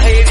Hey.